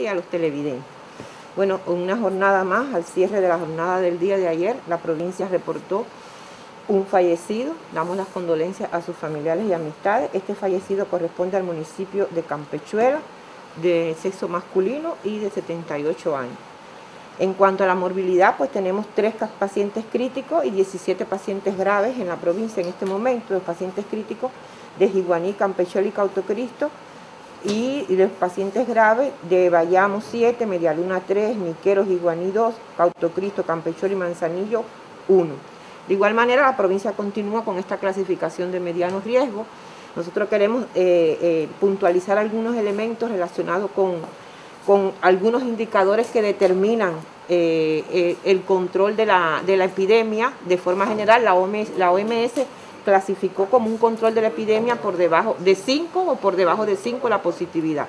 y a los televidentes. Bueno, una jornada más, al cierre de la jornada del día de ayer, la provincia reportó un fallecido. Damos las condolencias a sus familiares y amistades. Este fallecido corresponde al municipio de Campechuela, de sexo masculino y de 78 años. En cuanto a la morbilidad, pues tenemos tres pacientes críticos y 17 pacientes graves en la provincia en este momento, los pacientes críticos de Jiguaní, Campechuela y Cautocristo, y los pacientes graves de Bayamo 7, Medialuna 3, Miqueros, Jiguaní 2, Cautocristo, Campechuela y Manzanillo 1. De igual manera, la provincia continúa con esta clasificación de mediano riesgo. Nosotros queremos eh, eh, puntualizar algunos elementos relacionados con, con, algunos indicadores que determinan eh, el control de la, de la, epidemia. De forma general, la OMS clasificó como un control de la epidemia por debajo de 5 o por debajo de 5 la positividad.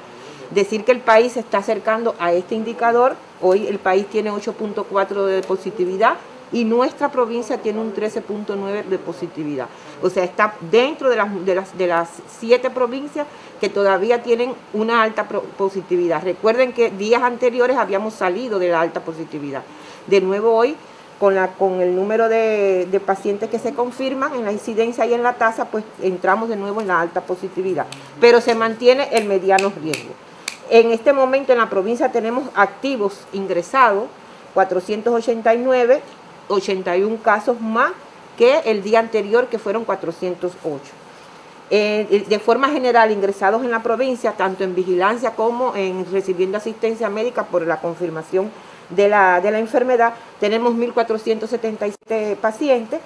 Decir que el país se está acercando a este indicador, hoy el país tiene 8.4 de positividad, y nuestra provincia tiene un 13.9 de positividad. O sea, está dentro de las, de, las, de las siete provincias que todavía tienen una alta positividad. Recuerden que días anteriores habíamos salido de la alta positividad. De nuevo hoy, con, la, con el número de, pacientes que se confirman en la incidencia y en la tasa, pues entramos de nuevo en la alta positividad. Pero se mantiene el mediano riesgo. En este momento en la provincia tenemos activos ingresados, 489, 81 casos más que el día anterior, que fueron 408. Eh, de forma general, ingresados en la provincia, tanto en vigilancia como en recibiendo asistencia médica por la confirmación de la, de la enfermedad, tenemos 1.477 pacientes,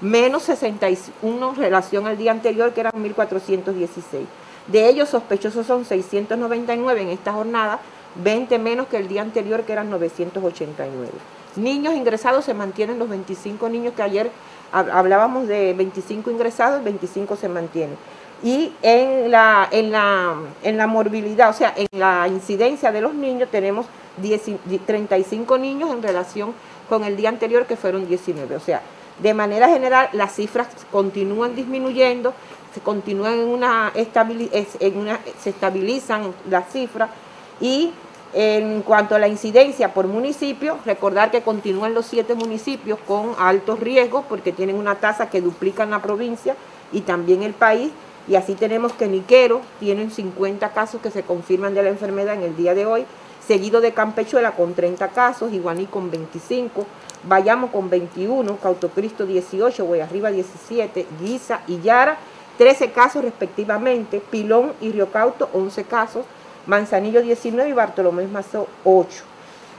menos 61 en relación al día anterior, que eran 1.416. De ellos, sospechosos son 699 en esta jornada, 20 menos que el día anterior, que eran 989. Niños ingresados se mantienen los 25 niños que ayer hablábamos de 25 ingresados, 25 se mantienen. Y en la, en la, en la morbilidad, o sea, en la incidencia de los niños tenemos 35 niños en relación con el día anterior que fueron 19. O sea, de manera general las cifras continúan disminuyendo, se continúan en una, en se estabilizan las cifras y en cuanto a la incidencia por municipio, recordar que continúan los siete municipios con altos riesgos porque tienen una tasa que duplican la provincia y también el país. Y así tenemos que Niquero tienen 50 casos que se confirman de la enfermedad en el día de hoy, seguido de Campechuela con 30 casos, Iguaní con 25, Bayamo con 21, Cautocristo 18, Guayarriba 17, Guisa y Yara 13 casos respectivamente, Pilón y Río Cauto 11 casos, Manzanillo 19 y Bartolomé Mazo 8.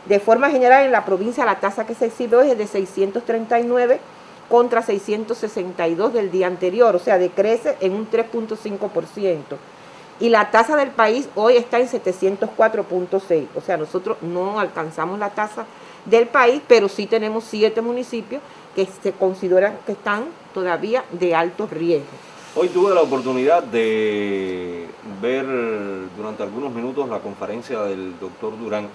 De forma general, en la provincia la tasa que se exhibe hoy es de 639 contra 662 del día anterior, o sea, decrece en un 3.5%. Y la tasa del país hoy está en 704.6, o sea, nosotros no alcanzamos la tasa del país, pero sí tenemos siete municipios que se consideran que están todavía de alto riesgo. Hoy tuve la oportunidad de ver durante algunos minutos la conferencia del doctor Durán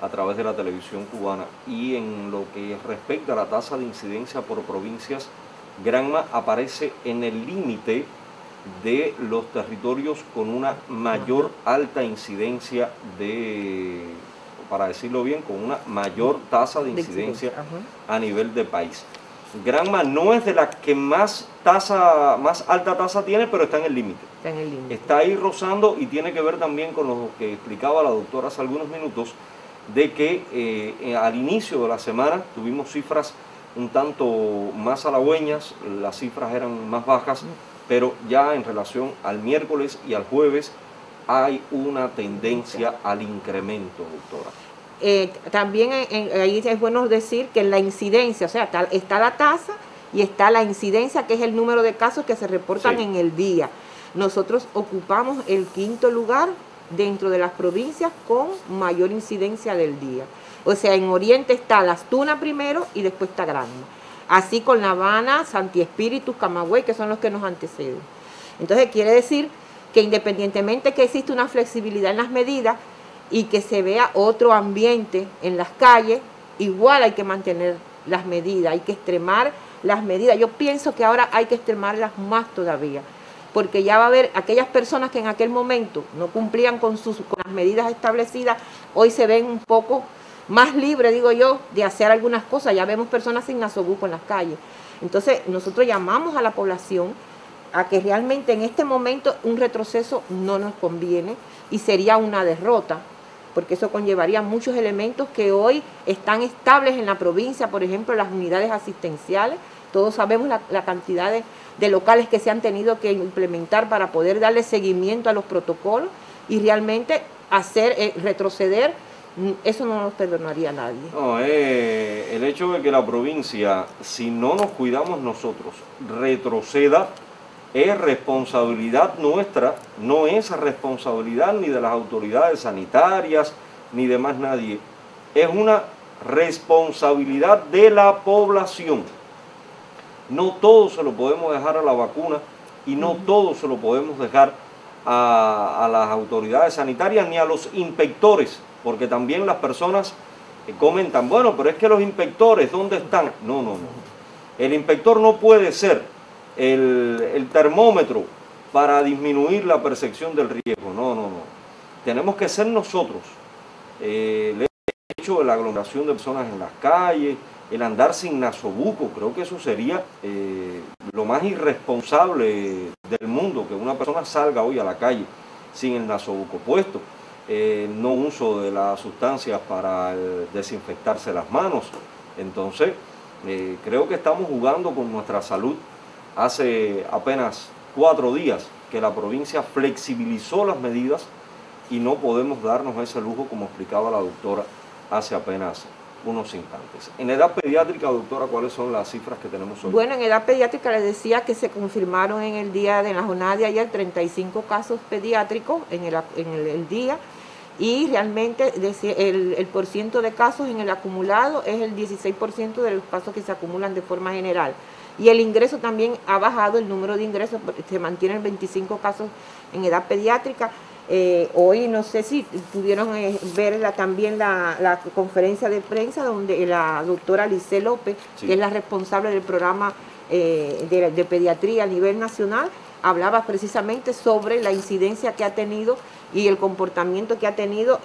a través de la televisión cubana y en lo que respecta a la tasa de incidencia por provincias, Granma aparece en el límite de los territorios con una mayor alta incidencia de, para decirlo bien, con una mayor tasa de incidencia a nivel de país. Granma no es de las que más tasa, más alta tasa tiene, pero está en el límite. Está en el límite. Está ahí rozando y tiene que ver también con lo que explicaba la doctora hace algunos minutos, de que eh, al inicio de la semana tuvimos cifras un tanto más halagüeñas, las cifras eran más bajas, pero ya en relación al miércoles y al jueves hay una tendencia al incremento, doctora. Eh, también ahí es bueno decir que la incidencia, o sea, está, la tasa y está la incidencia, que es el número de casos que se reportan en el día. Nosotros ocupamos el quinto lugar dentro de las provincias con mayor incidencia del día. O sea, en Oriente está Las Tunas primero y después está Granma. Así con La Habana, Santi Espíritu, Camagüey, que son los que nos anteceden. Entonces quiere decir que independientemente que existe una flexibilidad en las medidas, y que se vea otro ambiente en las calles, igual hay que mantener las medidas, hay que extremar las medidas. Yo pienso que ahora hay que extremarlas más todavía, porque ya va a haber aquellas personas que en aquel momento no cumplían con, sus, con las medidas establecidas, hoy se ven un poco más libres, digo yo, de hacer algunas cosas. Ya vemos personas sin nasobuco en las calles. Entonces, nosotros llamamos a la población a que realmente en este momento un retroceso no nos conviene y sería una derrota, porque eso conllevaría muchos elementos que hoy están estables en la provincia, por ejemplo, las unidades asistenciales. Todos sabemos la, cantidad de, locales que se han tenido que implementar para poder darle seguimiento a los protocolos y realmente hacer eh, retroceder eso no nos perdonaría a nadie. No, eh, el hecho de que la provincia, si no nos cuidamos nosotros, retroceda es responsabilidad nuestra, no es responsabilidad ni de las autoridades sanitarias, ni de más nadie. Es una responsabilidad de la población. No todo se lo podemos dejar a la vacuna y no todo se lo podemos dejar a, a las autoridades sanitarias ni a los inspectores, porque también las personas comentan, bueno, pero es que los inspectores, ¿dónde están? No, no, no. El inspector no puede ser el, termómetro para disminuir la percepción del riesgo. No, no, no. Tenemos que ser nosotros. Eh, el hecho de la aglomeración de personas en las calles, el andar sin nasobuco, creo que eso sería eh, lo más irresponsable del mundo, que una persona salga hoy a la calle sin el nasobuco puesto. Eh, no uso de las sustancias para desinfectarse las manos. Entonces, creo que estamos jugando con nuestra salud hace apenas cuatro días que la provincia flexibilizó las medidas y no podemos darnos ese lujo como explicaba la doctora hace apenas unos instantes. En edad pediátrica, doctora, ¿cuáles son las cifras que tenemos hoy? Bueno, en edad pediátrica les decía que se confirmaron en el día de la jornada de ayer 35 casos pediátricos en el, en el, día y realmente el, el por ciento de casos en el acumulado es el 16% de los casos que se acumulan de forma general. Y el ingreso también ha bajado, el número de ingresos se mantienen 25 casos en edad pediátrica. Eh, hoy no sé si pudieron eh, ver también la, conferencia de prensa donde la doctora Lice López, que es la responsable del programa eh, de, pediatría a nivel nacional, hablaba precisamente sobre la incidencia que ha tenido y el comportamiento que ha tenido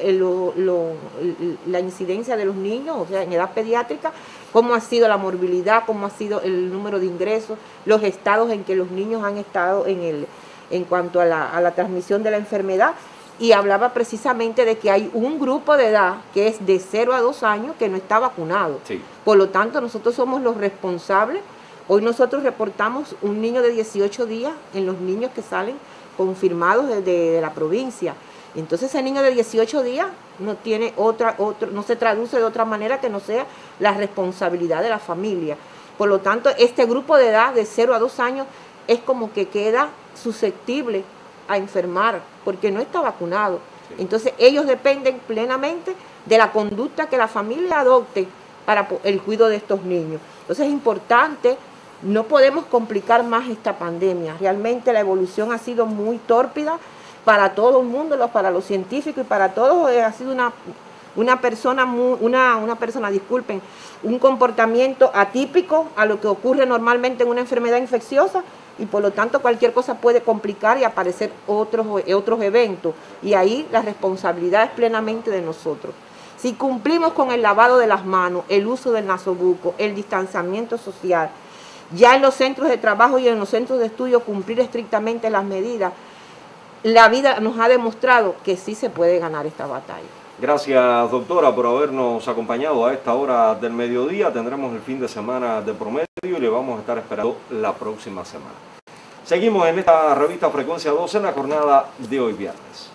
la incidencia de los niños, o sea, en edad pediátrica, cómo ha sido la morbilidad, cómo ha sido el número de ingresos, los estados en que los niños han estado en, el, en cuanto a la, transmisión de la enfermedad. Y hablaba precisamente de que hay un grupo de edad que es de 0 a 2 años que no está vacunado. Por lo tanto, nosotros somos los responsables. Hoy nosotros reportamos un niño de 18 días en los niños que salen confirmados desde la provincia. Entonces ese niño de 18 días no tiene otra, otro, no se traduce de otra manera que no sea la responsabilidad de la familia. Por lo tanto, este grupo de edad de 0 a 2 años es como que queda susceptible a enfermar porque no está vacunado. Entonces ellos dependen plenamente de la conducta que la familia adopte para el cuidado de estos niños. Entonces es importante, no podemos complicar más esta pandemia. Realmente la evolución ha sido muy tórpida para todo el mundo, para los científicos y para todos eh, ha sido una, una persona, una, una persona, disculpen, un comportamiento atípico a lo que ocurre normalmente en una enfermedad infecciosa y por lo tanto cualquier cosa puede complicar y aparecer otros, otros eventos y ahí la responsabilidad es plenamente de nosotros. Si cumplimos con el lavado de las manos, el uso del nasobuco, el distanciamiento social, ya en los centros de trabajo y en los centros de estudio cumplir estrictamente las medidas, la vida nos ha demostrado que sí se puede ganar esta batalla. Gracias, doctora, por habernos acompañado a esta hora del mediodía. Tendremos el fin de semana de promedio y le vamos a estar esperando la próxima semana. Seguimos en esta revista Frecuencia 12 en la jornada de hoy viernes.